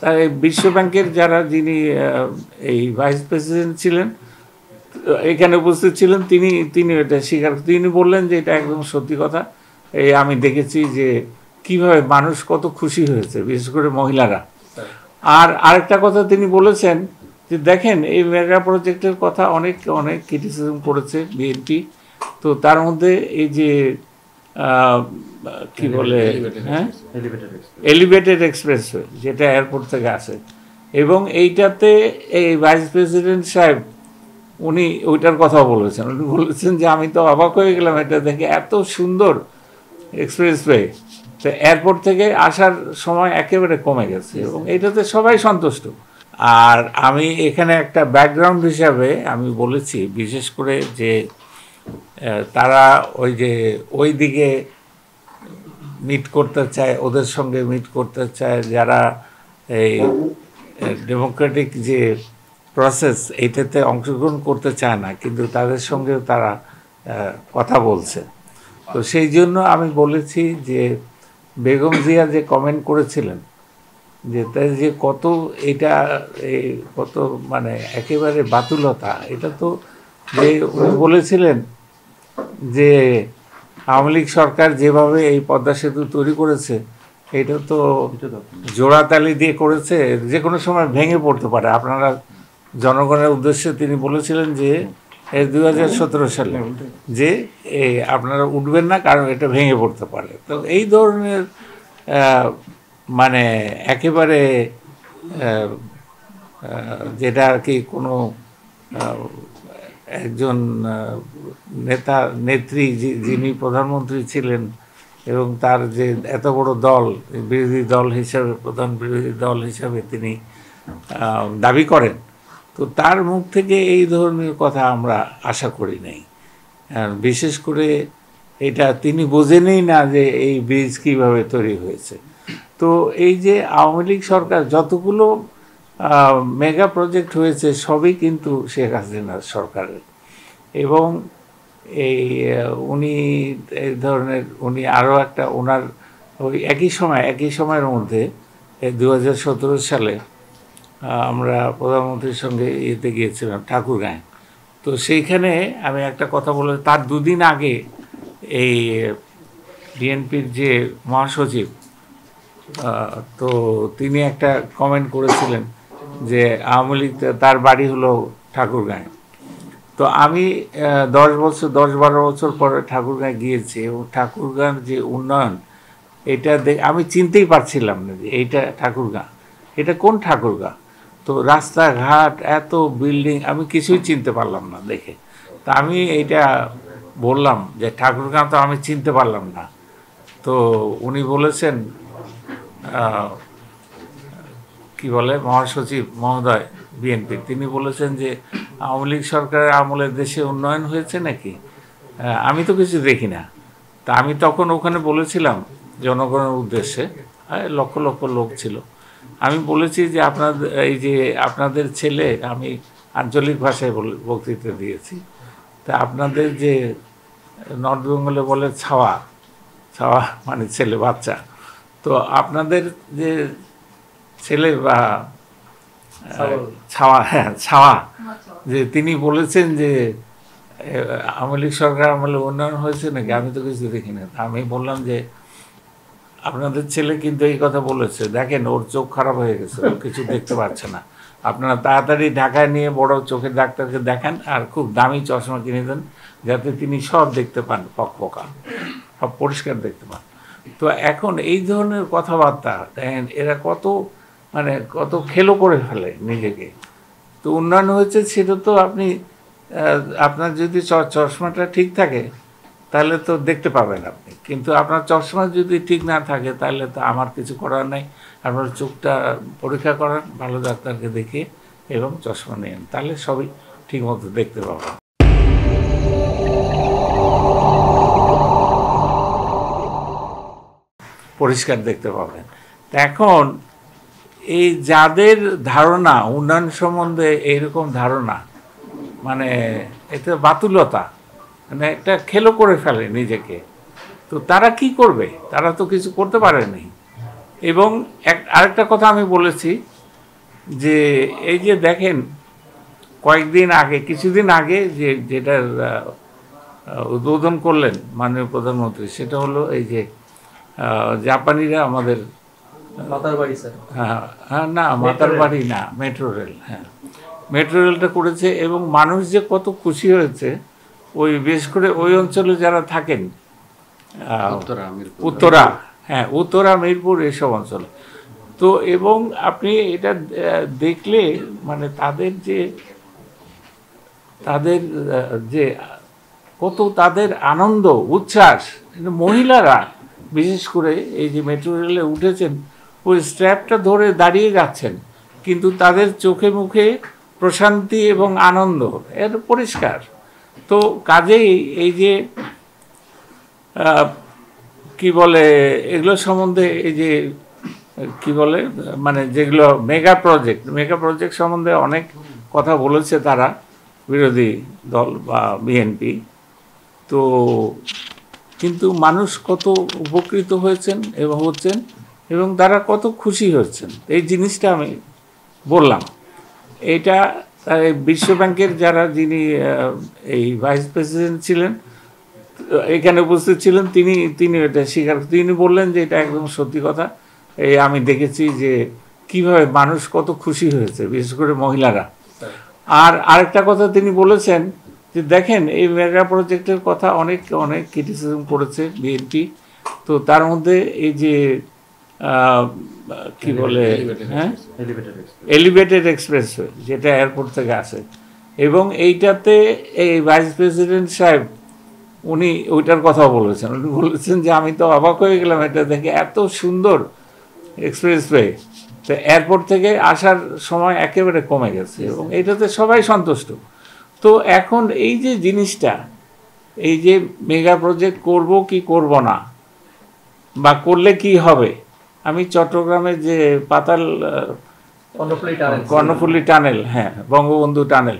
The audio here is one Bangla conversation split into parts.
তার এই বিশ্ব ব্যাংকের যারা যিনি এই ভাইস প্রেসিডেন্ট ছিলেন, এখানে উপস্থিত ছিলেন, তিনি তিনি এটা স্বীকার, তিনি বললেন যে এটা একদম সত্যি কথা। এই আমি দেখেছি যে কীভাবে মানুষ কত খুশি হয়েছে, বিশেষ করে মহিলারা। আর আরেকটা কথা তিনি বলেছেন যে দেখেন, এই মেগা প্রজেক্টের কথা অনেক অনেক ক্রিটিসিজম করেছে বিএনপি। তো তার মধ্যে এই যে কি বলে হ্যাঁ? এলিভেটেড এক্সপ্রেসওয়ে যেটা এয়ারপোর্ট থেকে আসে। এবং এইটাতে এই ভাইস প্রেসিডেন্ট সাহেব উনি ওইটার কথা বলেছেন। উনি বলেছেন যে আমি তো অবাক হয়ে গেলাম এটা দেখে এত সুন্দর এক্সপ্রেসওয়ে তো এয়ারপোর্ট থেকে আসার সময় একেবারে কমে গেছে এবং এটাতে সবাই সন্তুষ্ট। আর আমি এখানে একটা ব্যাকগ্রাউন্ড হিসাবে আমি বলেছি বিশেষ করে যে তারা ওই যে, ওই দিকে মিট করতে চায়, ওদের সঙ্গে মিট করতে চায়, যারা এই ডেমোক্রেটিক যে প্রসেস এইটাতে অংশগ্রহণ করতে চায় না, কিন্তু তাদের সঙ্গেও তারা কথা বলছে। তো সেই জন্য আমি বলেছি যে, বেগম জিয়া যে কমেন্ট করেছিলেন, যে তাই যে কত এটা কত মানে একেবারে বাতুলতা, এটা তো যে উনি বলেছিলেন যে আওয়ামী লীগ সরকার যেভাবে এই পদ্মা সেতু তৈরি করেছে, এটা তো জোড়াতালি দিয়ে করেছে, যে কোনো সময় ভেঙে পড়তে পারে। আপনারা জনগণের উদ্দেশ্যে তিনি বলেছিলেন যে হাজার সতেরো সালে যে আপনারা উঠবেন না, কারণ এটা ভেঙে পড়তে পারে। তো এই ধরনের মানে একেবারে যেটা আর কি কোনো একজন নেতা, নেত্রী যিনি প্রধানমন্ত্রী ছিলেন এবং তার যে এত বড় দল, বিরোধী দল হিসাবে, প্রধান বিরোধী দল হিসাবে তিনি দাবি করেন। তো তার মুখ থেকে এই ধরনের কথা আমরা আশা করি নাই। বিশেষ করে এটা তিনি বোঝেনই না যে এই ব্রিজ কীভাবে তৈরি হয়েছে। তো এই যে আওয়ামী লীগ সরকার যতগুলো মেগা প্রজেক্ট হয়েছে, সবই কিন্তু শেখ হাসিনার সরকারের। এবং এই উনি এই ধরনের, উনি আরও একটা ওনার ওই একই সময়, একই সময়ের মধ্যে দু হাজার সতেরো সালে আমরা প্রধানমন্ত্রীর সঙ্গে ইয়েতে গিয়েছিলাম, ঠাকুরগাঁয়ে। তো সেইখানে আমি একটা কথা বলে, তার দুদিন আগে এই, বিএনপির যে মহাসচিব তো তিনি একটা কমেন্ট করেছিলেন যে আওয়ামী লীগ, তার বাড়ি হলো ঠাকুরগাঁয়ে। তো আমি দশ বছর, দশ বারো বছর পরে ঠাকুরগাঁয়ে গিয়েছি এবং ঠাকুরগাঁর যে উন্নয়ন, এটা দেখ- আমি চিনতেই পারছিলাম না যে এইটা ঠাকুরগাঁ। এটা কোন ঠাকুরগাঁ? তো রাস্তাঘাট, এত বিল্ডিং, আমি কিছুই চিনতে পারলাম না দেখে। তা আমি এইটা বললাম যে ঠাকুরগাঁ তো আমি চিনতে পারলাম না। তো উনি বলেছেন কি বলে, মহাসচিব মহোদয়, বিএনপি, তিনি বলেছেন যে আওয়ামী লীগ সরকারের আমলে দেশে উন্নয়ন হয়েছে নাকি? আমি তো কিছু দেখি না। তা আমি তখন ওখানে বলেছিলাম জনগণের উদ্দেশ্যে লক্ষ লক্ষ লোক ছিল। আমি বলেছি যে আপনাদের এই যে আপনাদের ছেলে আমি আঞ্চলিক ভাষায় বক্তৃতা দিয়েছি। তা আপনাদের যে নর্থ বেঙ্গলে বলে ছাওয়া ছাওয়া মানে ছেলে বাচ্চা তো আপনাদের যে ছেলে বা ছাওয়া হ্যাঁ ছাওয়া যে তিনি বলেছেন যে আওয়ামী লীগ সরকার আমলে উন্নয়ন হয়েছে নাকি? আমি তো কিছু দেখি না। আমি বললাম যে, আপনাদের ছেলে কিন্তু এই কথা বলেছে। দেখেন, ওর চোখ খারাপ হয়ে গেছে কিছু দেখতে পাচ্ছে না। আপনারা তাড়াতাড়ি ঢাকায় নিয়ে বড় চোখের ডাক্তারকে দেখান আর খুব দামি চশমা কিনে দেন, যাতে তিনি সব দেখতে পান, পকপকা। সব পরিষ্কার দেখতে পান। তো এখন এই ধরনের কথাবার্তা, দেখেন, এরা কত মানে কত খেলো করে ফেলে নিজেকে। তো উন্নয়ন হয়েছে সেটা তো আপনি আপনার যদি চশমাটা ঠিক থাকে, তাহলে তো দেখতে পাবেন আপনি। কিন্তু আপনার চশমা যদি ঠিক না থাকে, তাহলে তো আমার কিছু করার নাই। আপনার চোখটা পরীক্ষা করান, ভালো ডাক্তারকে দেখে এবং চশমা নেন। তাহলে সবই ঠিকমতো দেখতে পাবেন। পরিষ্কার দেখতে পাবেন। এখন এই যাদের ধারণা, উন্নয়ন সম্বন্ধে এইরকম ধারণা মানে এটা বাতুলতা মানে একটা খেলো করে ফেলে নিজেকে। তো তারা কি করবে? তারা তো কিছু করতে পারেনি। এবং এক, আরেকটা কথা আমি বলেছি যে, এই যে দেখেন, কয়েকদিন আগে, কিছুদিন আগে যে যেটার উদ্বোধন করলেন মাননীয় প্রধানমন্ত্রী, সেটা হলো এই যে জাপানিরা আমাদের মাতার বাড়ি স্যার। হ্যাঁ হ্যাঁ না মাতার বাড়ি না মেট্রো রেল হ্যাঁ। মেট্রো রেলটা করেছে এবং মানুষ যে কত খুশি হয়েছে ওই বিশেষ করে ওই অঞ্চলে যারা থাকেন উত্তরা হ্যাঁ উত্তরা মিরপুর এসব অঞ্চলে। তো এবং আপনি এটা দেখলে মানে তাদের যে তাদের যে কত তাদের আনন্দ উচ্ছ্বাস কিন্তু মহিলারা বিশেষ করে এই যে মেট্রো রেলে উঠেছেন ওই স্ট্র্যাপটা ধরে দাঁড়িয়ে যাচ্ছেন কিন্তু তাদের চোখে মুখে প্রশান্তি এবং আনন্দ এর পরিষ্কার। তো কাজেই এই যে কি বলে, এগুলো সম্বন্ধে এই যে, কি বলে মানে যেগুলো মেগা প্রজেক্ট মেগা প্রজেক্ট সম্বন্ধে অনেক কথা বলেছে তারা, বিরোধী দল বা বিএনপি। তো কিন্তু মানুষ কত উপকৃত হয়েছেন এবং হচ্ছেন এবং তারা কত খুশি হচ্ছেন। এই জিনিসটা আমি বললাম। এটা আহ, বিশ্ব ব্যাংকের যারা যিনি এই ভাইস প্রেসিডেন্ট ছিলেন এখানে উপস্থিত ছিলেন তিনি তিনি এটা স্বীকার তিনি বললেন যে এটা একদম সত্যি কথা। এই আমি দেখেছি যে কীভাবে মানুষ কত খুশি হয়েছে বিশেষ করে মহিলারা। আর আরেকটা কথা তিনি বলেছেন যে দেখেন এই মেগা প্রজেক্টের কথা অনেক অনেক ক্রিটিসিজম করেছে বিএনপি। তো তার মধ্যে এই যে কি বলে হ্যাঁ? এলিভেটেড এক্সপ্রেসওয়ে যেটা এয়ারপোর্ট থেকে আসে। এবং এইটাতে এই ভাইস প্রেসিডেন্ট সাহেব উনি ওইটার কথা বলেছেন। উনি বলেছেন যে আমি তো অবাক হয়ে গেলাম এটা দেখে এত সুন্দর এক্সপ্রেসওয়ে তো এয়ারপোর্ট থেকে আসার সময় একেবারে কমে গেছে এবং এইটাতে সবাই সন্তুষ্ট। তো এখন এই যে জিনিসটা এই যে মেগা প্রজেক্ট করব কি করব না বা করলে কি হবে আমি চট্টগ্রামে যে পাতাল কর্ণফুলী টানেল। হ্যাঁ বঙ্গবন্ধু টানেল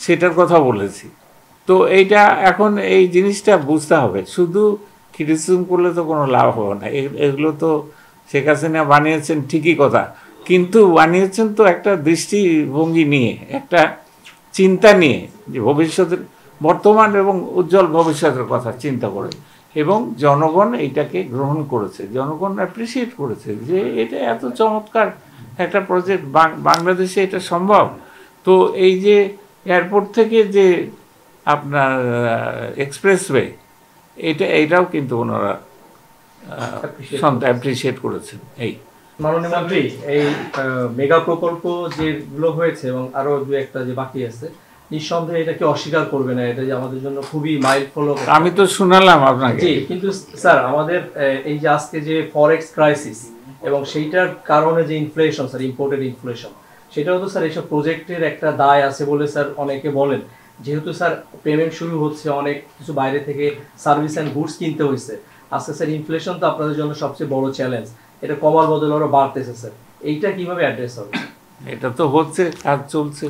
সেটার কথা বলেছি। তো এইটা এখন এই জিনিসটা বুঝতে হবে। শুধু ক্রিটিসিজম করলে তো কোনো লাভ হবে না। এগুলো তো শেখ হাসিনা বানিয়েছেন ঠিকই কথা। কিন্তু বানিয়েছেন তো একটা দৃষ্টিভঙ্গি নিয়ে একটা চিন্তা নিয়ে যে ভবিষ্যতের বর্তমান এবং উজ্জ্বল ভবিষ্যতের কথা চিন্তা করে। এবং জনগণ এটাকে গ্রহণ করেছে। জনগণ অ্যাপ্রিসিয়েট করেছে যে এটা এত চমৎকার একটা প্রজেক্ট বাংলাদেশে এটা সম্ভব। তো এই যে এয়ারপোর্ট থেকে যে আপনার এক্সপ্রেসওয়ে এটা এটাও কিন্তু ওনারা অ্যাপ্রিসিয়েট করেছেন। এই। মাননীয় মন্ত্রী এই মেগা প্রকল্প যেগুলো হয়েছে এবং আরও দু একটা যে বাকি আছে নিঃসন্দেহে এটাকে অস্বীকার করবে না এটা যে আমাদের জন্য খুবই মাইল ফলো আমি তো শোনালাম আপনাকে। জি কিন্তু স্যার আমাদের এই যে আজকে যে ফরেক্স ক্রাইসিস এবং সেইটার কারণে যে ইনফ্লেশন স্যার ইম্পোর্টেড ইনফ্লেশন সেটাও তো স্যার এইসব প্রজেক্টের একটা দায় আছে বলে স্যার অনেকে বলেন। যেহেতু স্যার পেমেন্ট শুরু হচ্ছে অনেক কিছু বাইরে থেকে সার্ভিস অ্যান্ড গুডস কিনতে হয়েছে আজকে স্যার ইনফ্লেশন তো আপনাদের জন্য সবচেয়ে বড় চ্যালেঞ্জ এটা কমার বদলে আরও বাড়তেছে স্যার। এইটা কীভাবে অ্যাড্রেস হবে? এটা তো হচ্ছে কাজ চলছে।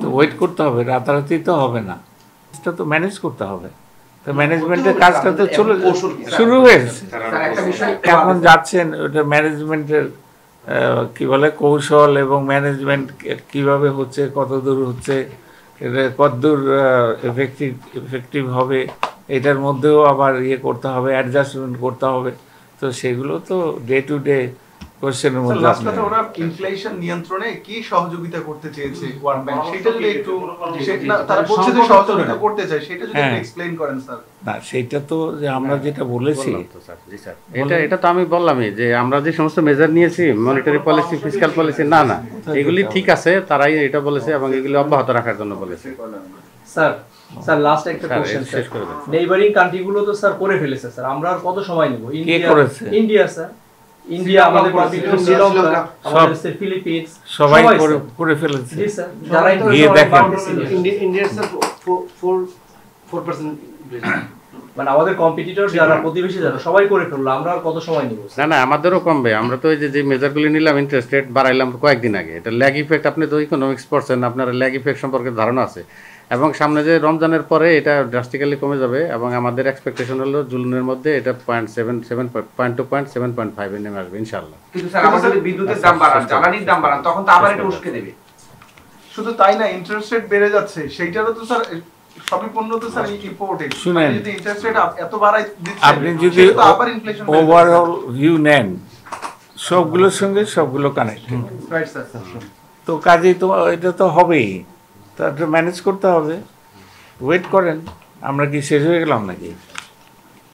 তো ওয়েট করতে হবে রাতারাতি তো হবে না। এটা তো ম্যানেজ করতে হবে। তো ম্যানেজমেন্টের কাজটা তো চলে শুরু হয়েছে। এখন যাচ্ছেন ওটা ম্যানেজমেন্টের কি বলে কৌশল এবং ম্যানেজমেন্ট কীভাবে হচ্ছে কত দূর হচ্ছে এটা কতদূর এফেক্টিভ এফেক্টিভ হবে এটার মধ্যেও আবার ইয়ে করতে হবে অ্যাডজাস্টমেন্ট করতে হবে। তো সেগুলো তো ডে টু ডে কোশ্চেনের মধ্যে আপনার- ওরা ইনফ্লেশন নিয়ন্ত্রণে কি সহযোগিতা করতে চেয়েছে? ওয়ার্ল্ড ব্যাংক সেটা যদি একটু তারা বলছে যে সহযোগিতা করতে চায় সেটা যদি হ্যাঁ। এক্সপ্লেইন করেন স্যার না সেইটা তো যে আমরা যেটা বলেছি। Sir, sir. এটা এটা তো আমি বললামই যে আমরা যে সমস্ত মেজার নিয়েছি মনিটারি পলিসি ফিসক্যাল পলিসি না না। এগুলি ঠিক আছে তারাই এটা বলেছে এবং এগুলি অব্যাহত রাখার জন্য বলেছে। স্যার স্যার লাস্ট একটা কোশ্চেন শেষ করে দেন। নেইবারিং কান্ট্রিগুলো তো স্যার করে ফেলেছে স্যার আমরা আর কত সময় নিব? ইন্ডিয়া ইন্ডিয়া স্যার ইন্ডিয়া আমাদের শ্রীলঙ্কা আমাদের ফিলিপিন্স সবাই করে করে ফেলেছে। জি স্যার গিয়ে দেখেন। মানে আমাদের কম্পিটিটর যারা প্রতিবেশী যারা সবাই করে ফেলল আমরা আর কত সময় নিব? না না আমাদেরও কমবে। আমরা তো ওই যে যে মেজারগুলি নিলাম ইন্টারেস্ট রেট বাড়াইলাম কয়েকদিন আগে। এটা ল্যাগ ইফেক্ট আপনি তো ইকোনমিক্স পড়ছেন আপনার ল্যাগ ইফেক্ট সম্পর্কে ধারণা আছে। এবং সামনে যে রমজানের পরে এটা ড্রাস্টিক্যালি কমে যাবে এবং আমাদের এক্সপেকটেশন হলো জুনের মধ্যে এটা point seven seven point two point seven point ফাইভে নেমে আসবে ইনশাল্লাহ কিন্তু স্যার যদি বিদ্যুতের দাম বাড়ান জ্বালানির দাম বাড়ান তখন তো আবার এটা উস্কে দেবে। শুধু তাই না ইন্টারেস্ট রেট বেড়ে যাচ্ছে সেইটারও তো স্যার সবই পণ্য তো স্যার ইম্পোর্টেড শুনেন। যদি ইন্টারেস্ট রেট এত বাড়াই দিচ্ছেন আপনি যদি আবার ইনফ্লেশন ওভারঅল ভিউ নেন সবগুলোর সঙ্গে সবগুলো কানেক্টেড রাইট স্যার তো কাজেই তো এটা তো হবেই। তা ম্যানেজ করতে হবে। ওয়েট করেন আমরা কি শেষ হয়ে গেলাম নাকি?